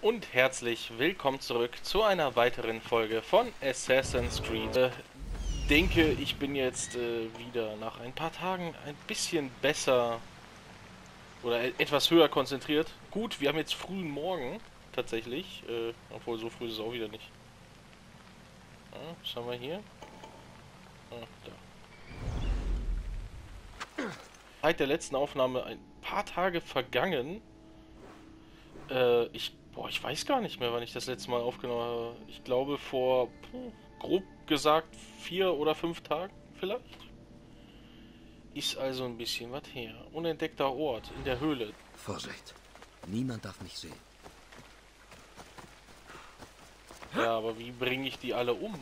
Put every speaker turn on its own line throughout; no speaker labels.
Und herzlich willkommen zurück zu einer weiteren Folge von Assassin's Creed. Äh, denke, ich bin jetzt äh, wieder nach ein paar Tagen ein bisschen besser oder e- etwas höher konzentriert. Gut, wir haben jetzt frühen Morgen tatsächlich, äh, obwohl so früh ist es auch wieder nicht. Ja, was haben wir hier? Ah, da. Seit der letzten Aufnahme ein paar Tage vergangen. Äh, ich, boah, ich weiß gar nicht mehr, wann ich das letzte Mal aufgenommen habe. Ich glaube vor, puh, grob gesagt, vier oder fünf Tagen vielleicht. Ist also ein bisschen was her. Unentdeckter Ort in der Höhle.
Vorsicht. Niemand darf mich sehen.
Ja, aber wie bringe ich die alle um?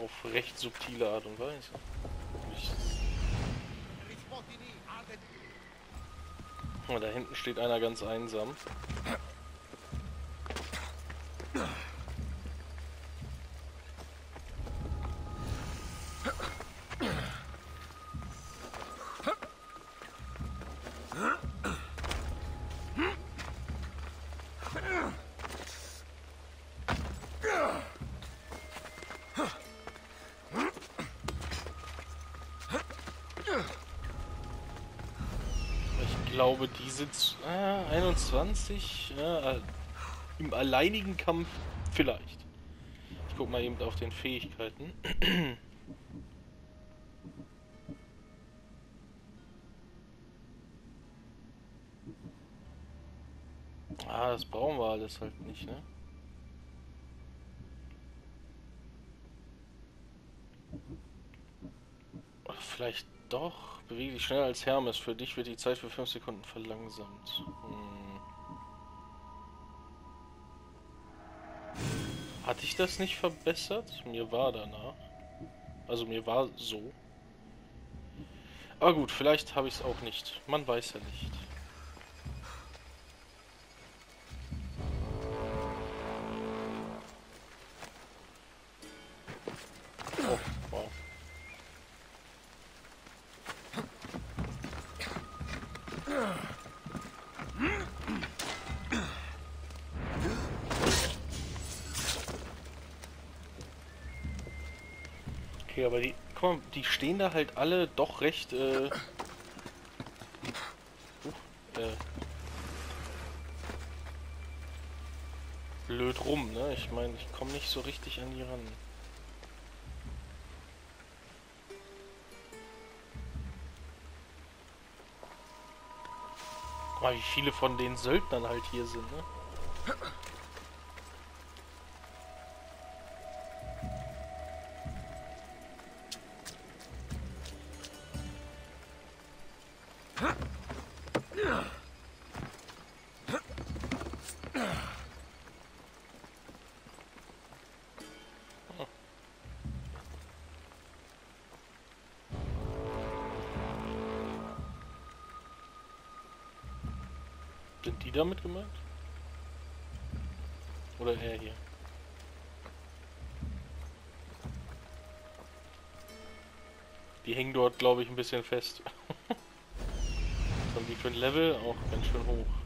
Auf recht subtile Art und Weise. Ich... Da hinten steht einer ganz einsam. Glaube, die sind äh, 21 äh, im alleinigen Kampf vielleicht. Ich guck mal eben auf den Fähigkeiten. ah, das brauchen wir alles halt nicht, ne? Vielleicht doch. Bewege dich schneller als Hermes. Für dich wird die Zeit für 5 Sekunden verlangsamt. Hm. Hatte ich das nicht verbessert? Mir war danach. Also mir war so. Aber gut, vielleicht habe ich es auch nicht. Man weiß ja nicht. Mal, die stehen da halt alle doch recht, äh, uh, äh, blöd rum, ne? Ich meine, ich komme nicht so richtig an die ran. Guck mal, wie viele von den Söldnern halt hier sind, ne? Sind die damit gemeint? Oder er hier? Die hängen dort, glaube ich, ein bisschen fest. Was haben die für ein Level? Auch ganz schön hoch.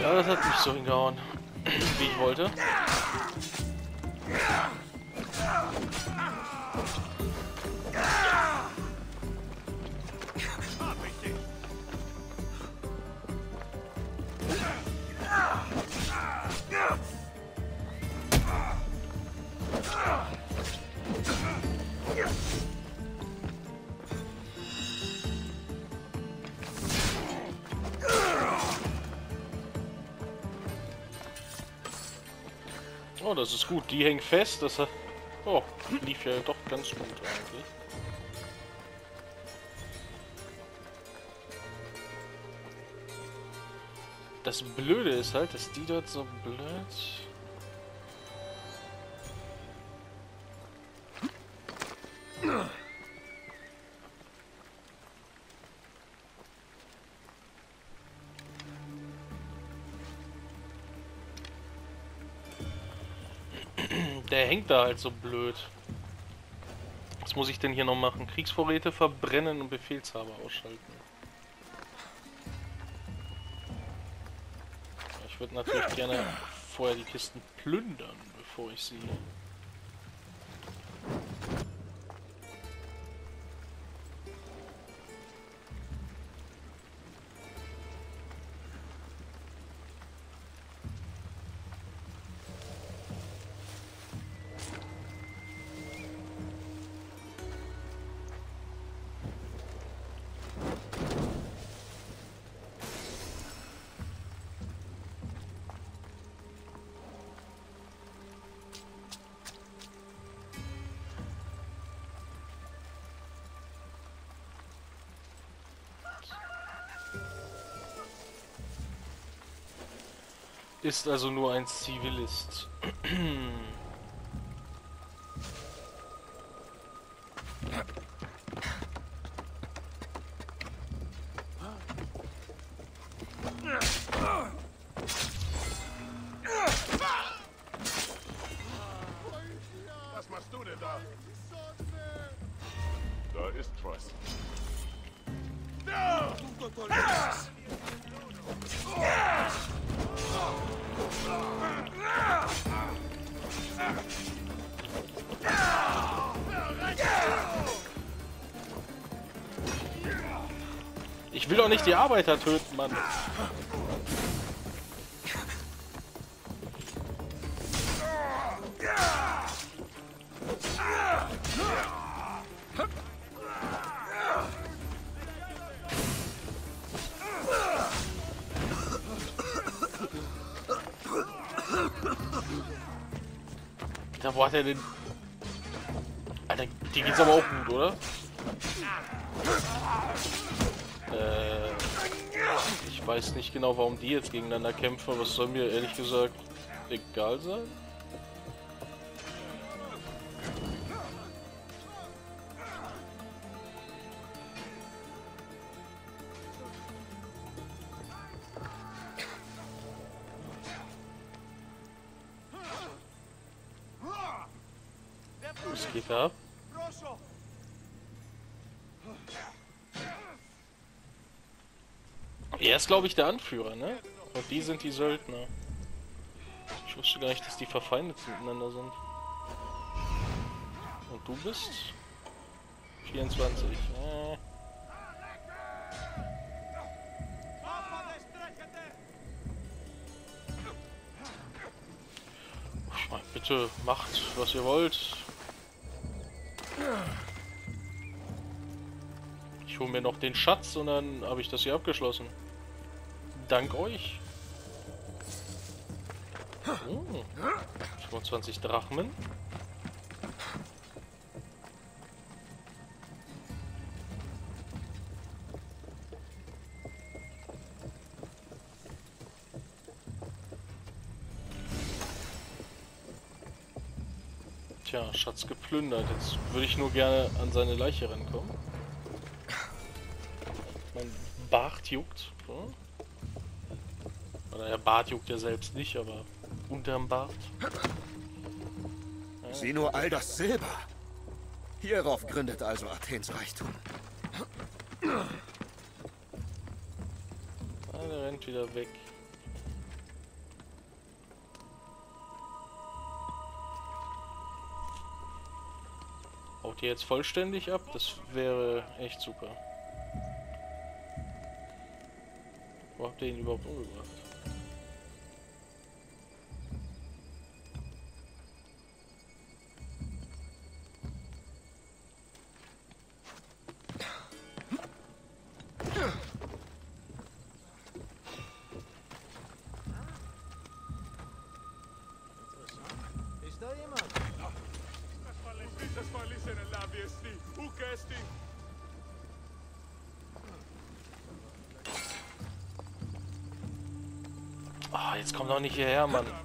Ja, das hat nicht so hingehauen, wie ich wollte. Das ist gut. Die hängen fest. Das hat... Oh, lief ja doch ganz gut eigentlich. Das Blöde ist halt, dass die dort so blöd... der hängt da halt so blöd. Was muss ich denn hier noch machen? Kriegsvorräte verbrennen und Befehlshaber ausschalten. Ich würde natürlich gerne vorher die Kisten plündern, bevor ich sie Ist also nur ein Zivilist. die Arbeiter töten, Mann. Da wo hat er denn... Alter, die geht's aber auch gut, oder? Äh, weiß nicht genau, warum die jetzt gegeneinander kämpfen, aber es soll mir ehrlich gesagt egal sein. Ist, glaube ich, der Anführer, ne? Und die sind die Söldner. Ich wusste gar nicht, dass die verfeindet miteinander sind. Und du bist? 24. Äh. Bitte macht, was ihr wollt. Ich hole mir noch den Schatz und dann habe ich das hier abgeschlossen. Dank euch. Oh, 25 Drachmen. Tja, Schatz geplündert. Jetzt würde ich nur gerne an seine Leiche rankommen. Mein Bart juckt. So. Oder der Bart juckt ja selbst nicht, aber unterm Bart.
Sieh nur all das Silber. Hierauf gründet also Athens Reichtum.
Ah, der rennt wieder weg. Haut ihr jetzt vollständig ab? Das wäre echt super. Wo habt ihr ihn überhaupt umgebracht? Doch nicht hierher, Mann.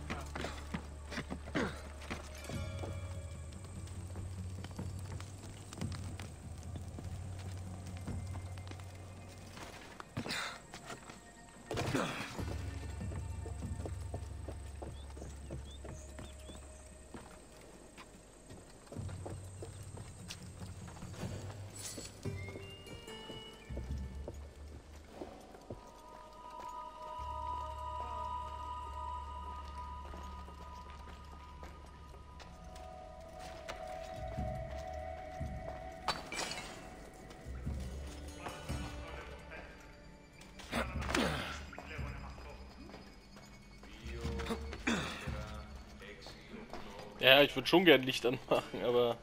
Ja, ich würde schon gern Licht anmachen, aber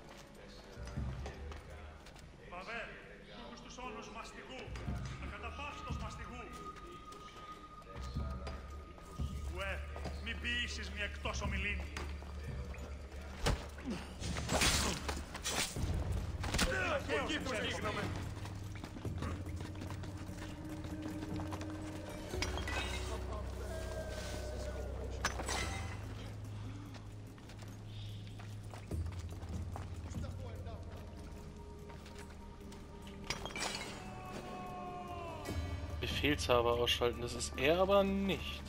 Befehlshaber ausschalten, das ist er aber nicht.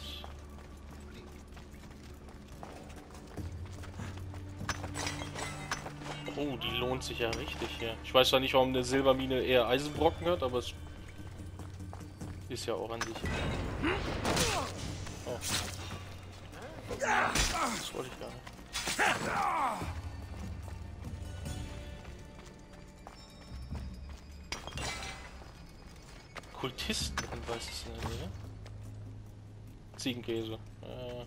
Oh, die lohnt sich ja richtig hier. Ich weiß zwar nicht, warum eine Silbermine eher Eisenbrocken hat, aber es ist ja auch an sich. Oh. Das wollte ich gar nicht. Kultistenhinweis ist in der Nähe. Ziegenkäse. Äh.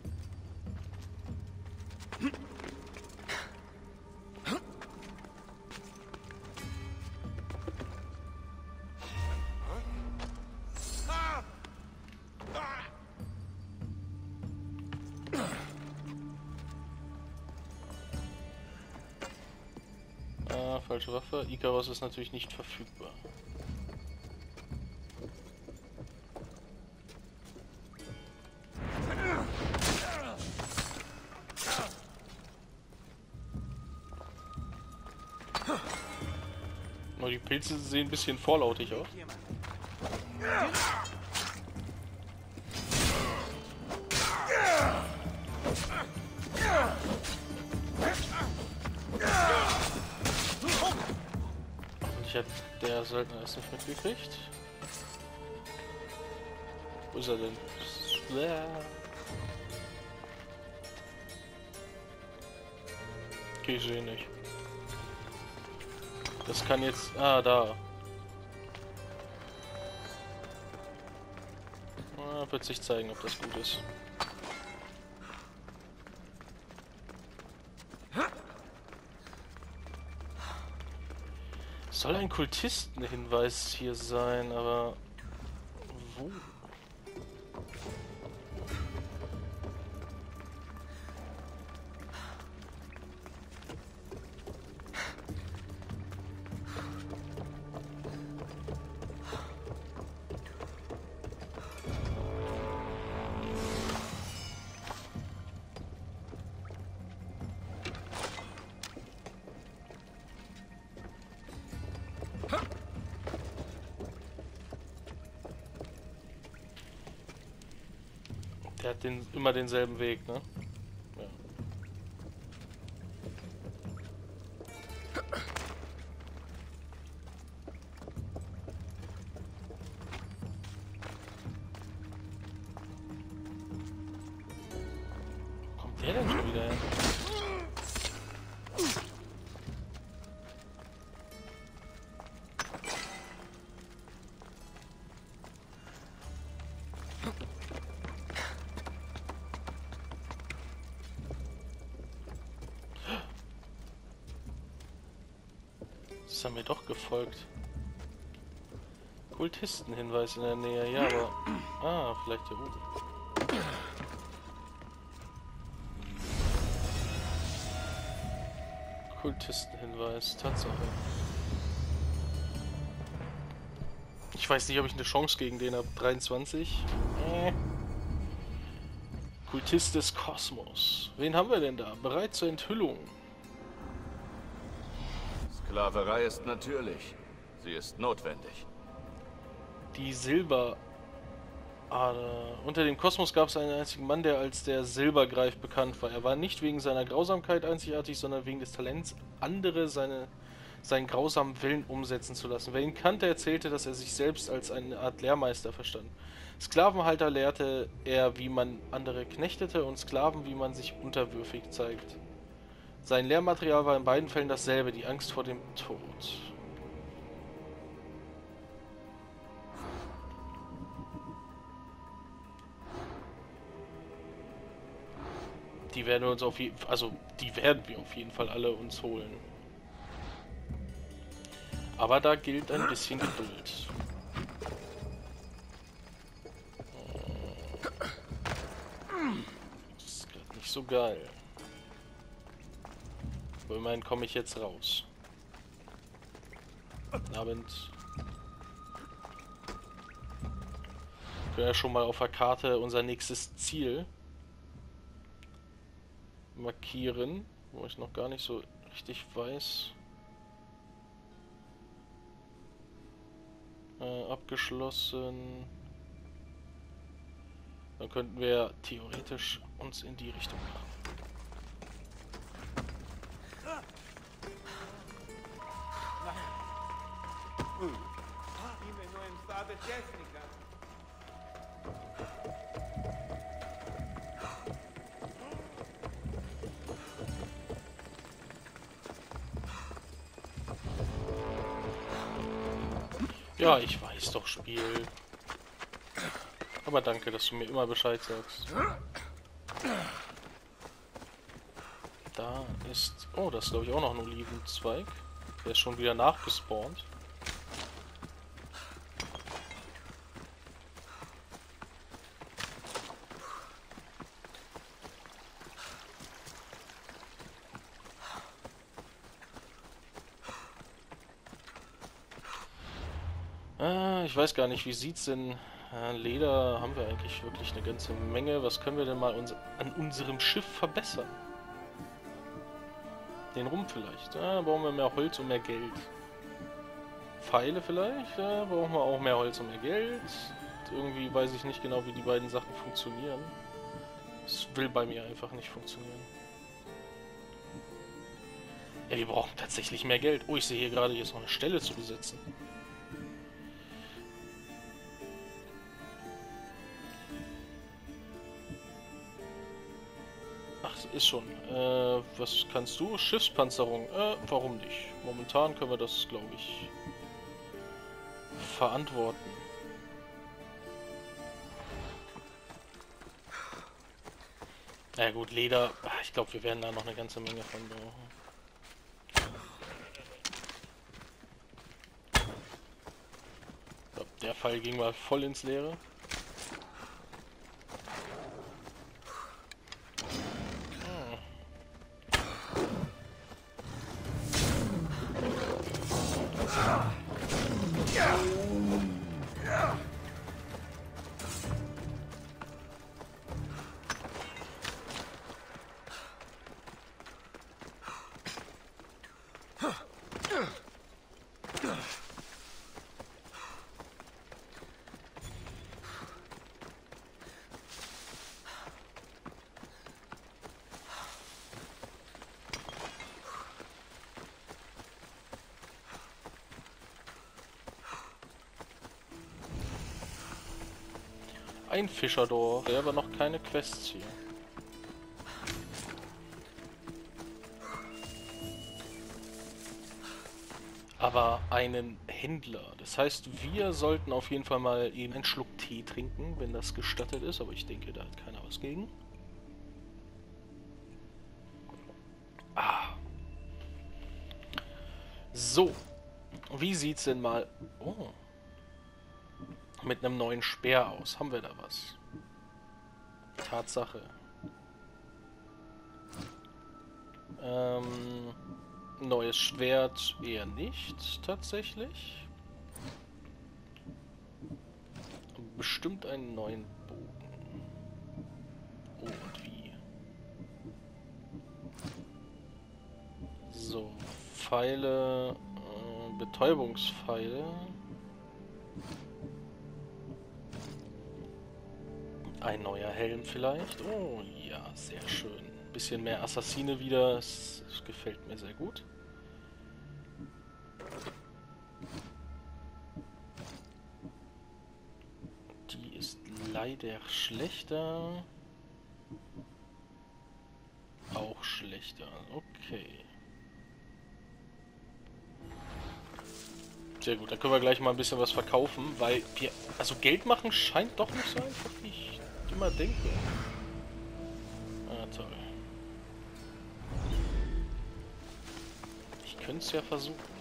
Ah, falsche Waffe. Icarus ist natürlich nicht verfügbar. Oh, die Pilze sehen ein bisschen vorlautig aus. Hoffentlich hat der Söldner es nicht mitgekriegt. Wo ist er denn? Bläh. Okay, ich sehe nicht. Das kann jetzt... Ah, da. Ah, wird sich zeigen, ob das gut ist. Soll ein Kultistenhinweis hier sein, aber... Wo? Der den, immer denselben Weg, ne? Ist er mir doch gefolgt. Kultistenhinweis in der Nähe, ja, aber... Ah, vielleicht hier oben. Kultistenhinweis, Tatsache. Ich weiß nicht, ob ich eine Chance gegen den habe. 23. Äh. Kultist des Kosmos. Wen haben wir denn da? Bereit zur Enthüllung.
Sklaverei ist natürlich. Sie ist notwendig.
Die Silberader. Unter dem Kosmos gab es einen einzigen Mann, der als der Silbergreif bekannt war. Er war nicht wegen seiner Grausamkeit einzigartig, sondern wegen des Talents, andere seine, seinen grausamen Willen umsetzen zu lassen. Wer ihn kannte, erzählte, dass er sich selbst als eine Art Lehrmeister verstand. Sklavenhalter lehrte er, wie man andere knechtete und Sklaven, wie man sich unterwürfig zeigt. Sein Lehrmaterial war in beiden Fällen dasselbe, die Angst vor dem Tod. die werden wir uns auf jeden also die werden wir auf jeden Fall alle uns holen. Aber da gilt ein bisschen Geduld. Das ist gerade nicht so geil. Aber immerhin komme ich jetzt raus. Guten Abend. Wir können ja schon mal auf der Karte unser nächstes Ziel markieren, wo ich noch gar nicht so richtig weiß. Äh, abgeschlossen. Dann könnten wir theoretisch uns in die Richtung machen. Ja, ich weiß doch, Spiel. Aber danke, dass du mir immer Bescheid sagst. Da ist... Oh, das ist glaube ich auch noch ein Olivenzweig. Der ist schon wieder nachgespawnt. Äh, ich weiß gar nicht, wie sieht's denn... Leder haben wir eigentlich wirklich eine ganze Menge. Was können wir denn mal uns an unserem Schiff verbessern? Den Rumpf vielleicht. Ja, brauchen wir mehr Holz und mehr Geld. Pfeile vielleicht. Ja, brauchen wir auch mehr Holz und mehr Geld. Irgendwie weiß ich nicht genau, wie die beiden Sachen funktionieren. Es will bei mir einfach nicht funktionieren. Ja, wir brauchen tatsächlich mehr Geld. Oh, ich sehe hier gerade, hier ist noch eine Stelle zu besetzen. Ist schon. Äh, was kannst du? Schiffspanzerung. Äh, warum nicht? Momentan können wir das, glaube ich, verantworten. Na ja, gut, Leder. Ich glaube, wir werden da noch eine ganze Menge von brauchen. Der Fall ging mal voll ins Leere. Ein Fischerdorf, der aber noch keine Quests hier. Aber einen Händler. Das heißt, wir sollten auf jeden Fall mal eben einen Schluck Tee trinken, wenn das gestattet ist. Aber ich denke, da hat keiner was gegen. Ah. So. Wie sieht's denn mal... Oh mit einem neuen Speer aus. Haben wir da was? Tatsache. Ähm, neues Schwert eher nicht, tatsächlich. Bestimmt einen neuen Bogen. Oh, und wie? So, Pfeile, äh, Betäubungspfeile. Ein neuer Helm vielleicht. Oh ja, sehr schön. Bisschen mehr Assassine wieder. Das, das gefällt mir sehr gut. Die ist leider schlechter. Auch schlechter. Okay. Sehr gut, dann können wir gleich mal ein bisschen was verkaufen, weil wir... Also Geld machen scheint doch nicht so einfach, wie immer denken. Ah, toll. Ich könnte es ja versuchen.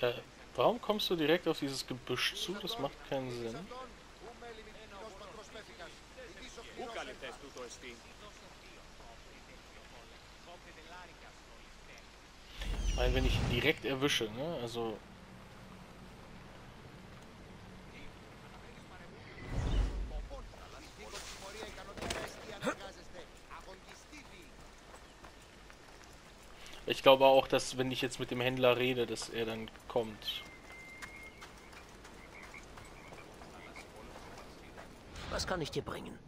Äh, warum kommst du direkt auf dieses Gebüsch zu? Das macht keinen Sinn. Meine, wenn ich ihn direkt erwische, ne? Also. Ich glaube auch, dass wenn ich jetzt mit dem Händler rede, dass er dann kommt.
Was kann ich dir bringen?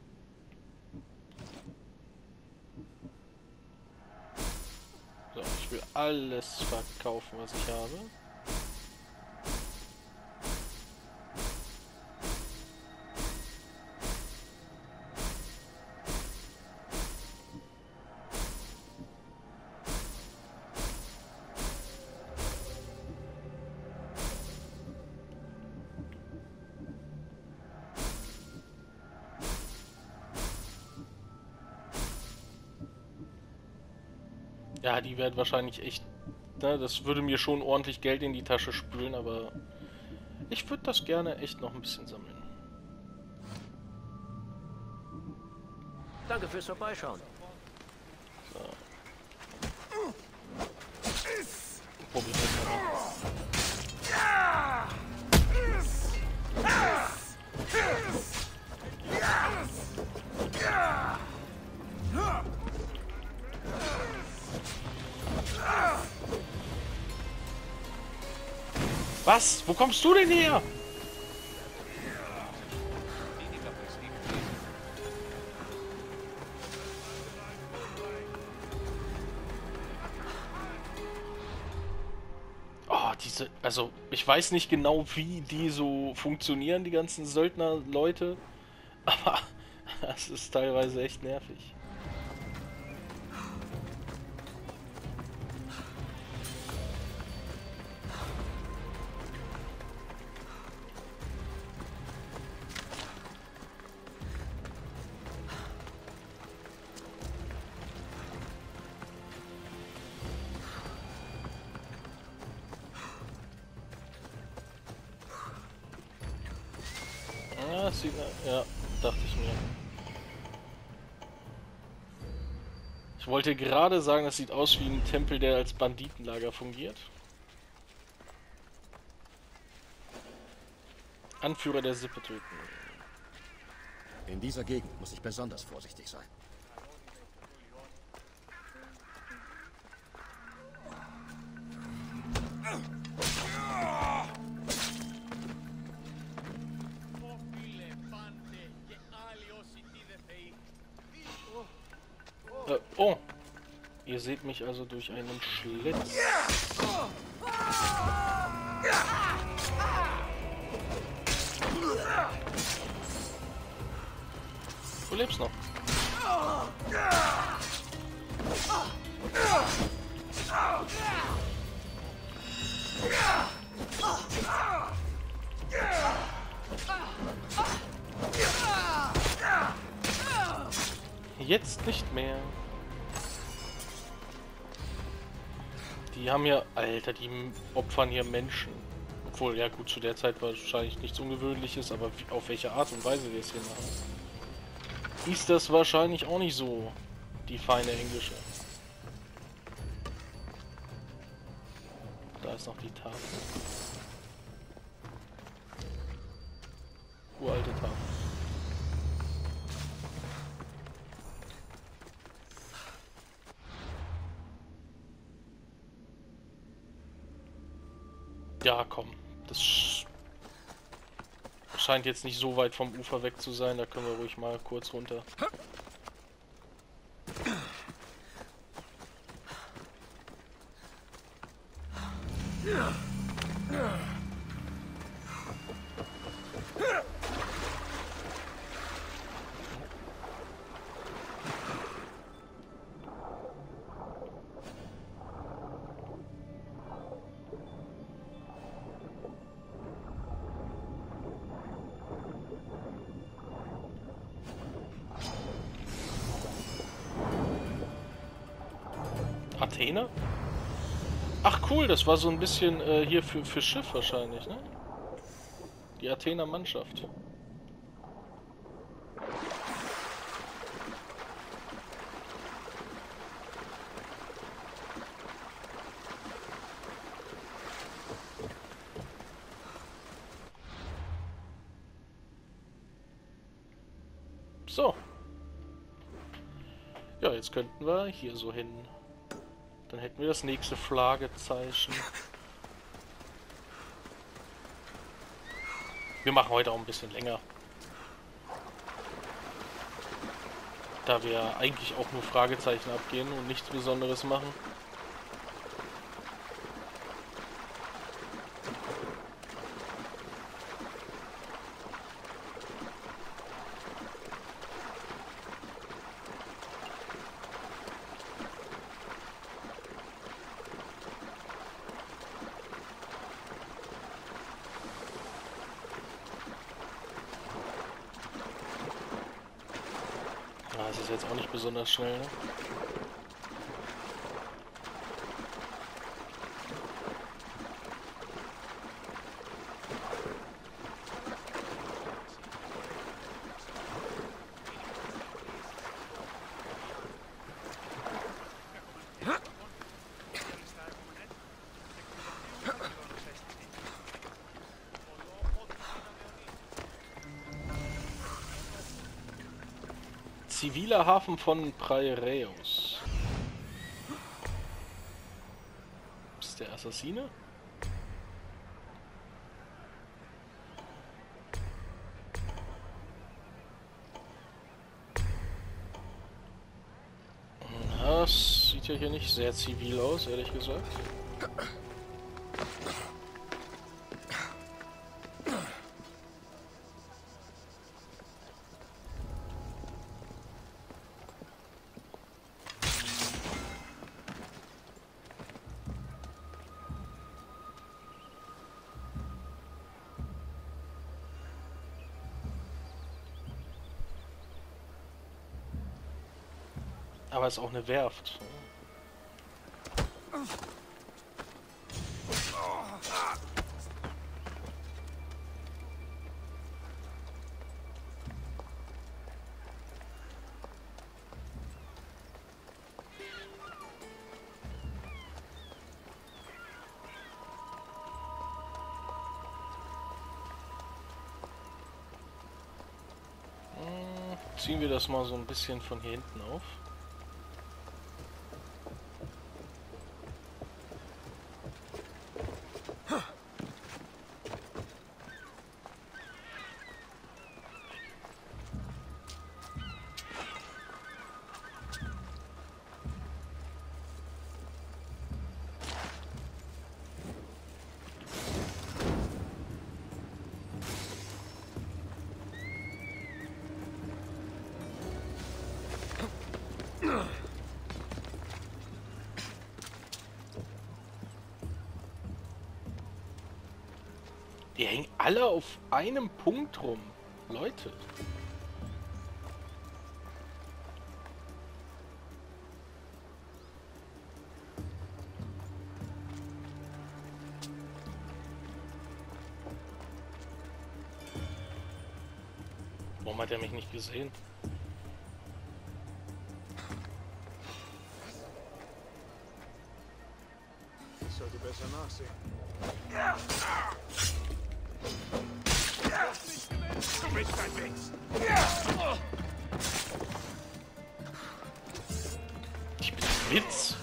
Will alles verkaufen, was ich habe. Die werden wahrscheinlich echt. Ne, das würde mir schon ordentlich Geld in die Tasche spülen, aber ich würde das gerne echt noch ein bisschen sammeln.
Danke fürs Vorbeischauen.
Probieren wir mal. Was? Wo kommst du denn her? Oh, diese, also ich weiß nicht genau, wie die so funktionieren, die ganzen Söldner-Leute, aber das ist teilweise echt nervig. Wollte gerade sagen, das sieht aus wie ein Tempel, der als Banditenlager fungiert. Anführer der Sippe töten.
In dieser Gegend muss ich besonders vorsichtig sein.
Seht mich also durch einen Schlitz. Du lebst noch. Jetzt nicht mehr. Die haben ja, Alter, die opfern hier Menschen. Obwohl, ja gut, zu der Zeit wahrscheinlich nichts Ungewöhnliches, aber auf welche Art und Weise wir es hier machen. Ist das wahrscheinlich auch nicht so die feine englische. Da ist noch die Tafel. Uralte Tafel. Scheint jetzt nicht so weit vom Ufer weg zu sein. Da können wir ruhig mal kurz runter. Athener? Ach cool, das war so ein bisschen äh, hier für, für Schiff wahrscheinlich, ne? Die Athener Mannschaft. So. Ja, jetzt könnten wir hier so hin. Dann hätten wir das nächste Flagezeichen. Wir machen heute auch ein bisschen länger. Da wir eigentlich auch nur Fragezeichen abgehen und nichts Besonderes machen. Jetzt auch nicht besonders schnell, ne? Hafen von Praereus. Ist der Assassine? Das sieht ja hier nicht sehr zivil aus, ehrlich gesagt. Ist auch eine Werft. Hm, Ziehen wir das mal so ein bisschen von hier hinten auf. Die hängen alle auf einem Punkt rum. Leute. Warum hat er mich nicht gesehen?
Ich sollte besser nachsehen.
Du bist ein Wichs!
Ich bin Witz.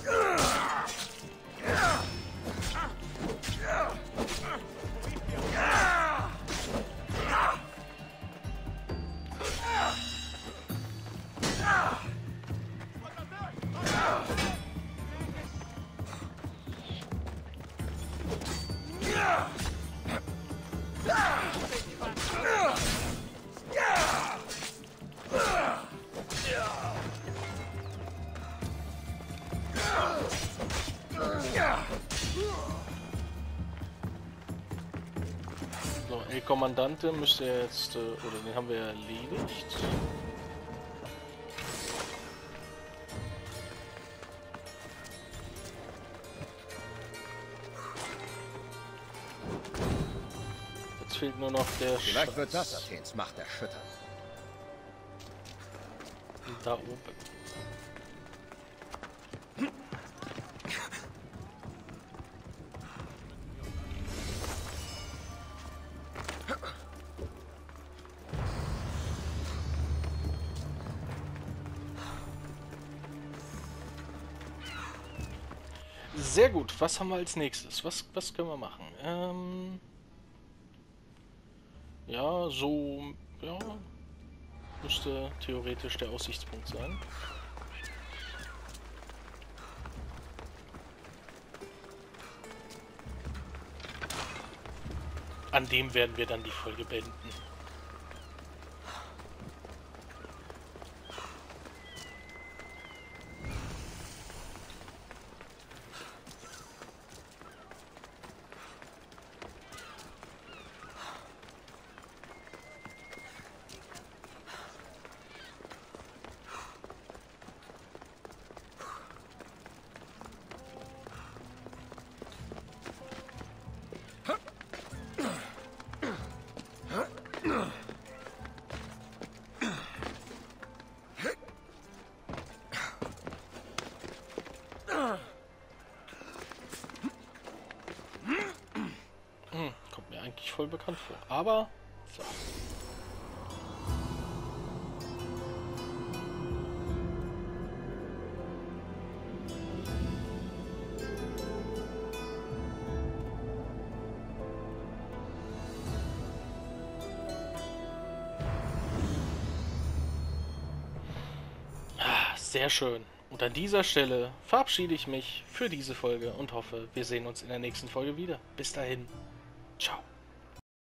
Kommandante müsste jetzt, äh, oder den haben wir erledigt. Jetzt fehlt nur noch der
Vielleicht Schatz. wird das Athens Macht erschüttern.
Da oben. Was haben wir als nächstes? Was, was können wir machen? Ähm ja, so... Ja, müsste theoretisch der Aussichtspunkt sein. An dem werden wir dann die Folge beenden. Voll bekannt vor. Aber, so. Ah, Sehr schön. Und an dieser Stelle verabschiede ich mich für diese Folge und hoffe, wir sehen uns in der nächsten Folge wieder. Bis dahin.